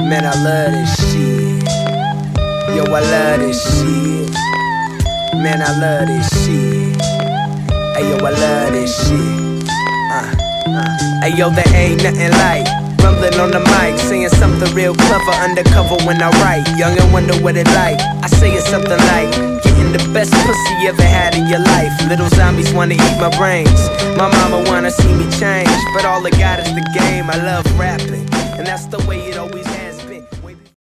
Man, I love this shit. Yo, I love this shit. Man, I love this shit. Hey, yo, I love this shit. Uh, uh. Hey, yo, there ain't nothing like rumbling on the mic, saying something real clever undercover when I write. Young and wonder what it like. I say it's something like getting the best pussy you ever had in your life. Little zombies wanna eat my brains. My mama wanna see me change, but all I got is the game. I love rapping, and that's the way it always.